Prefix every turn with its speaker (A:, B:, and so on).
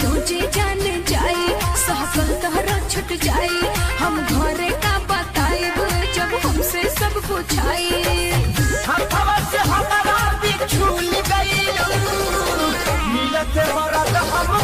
A: तुझे जान जाए सहकल तहरा छुट जाए, हम घरे का बताए जब हमसे सब पूछाए
B: हथवा से हमारा बिछुल गई मिलत हम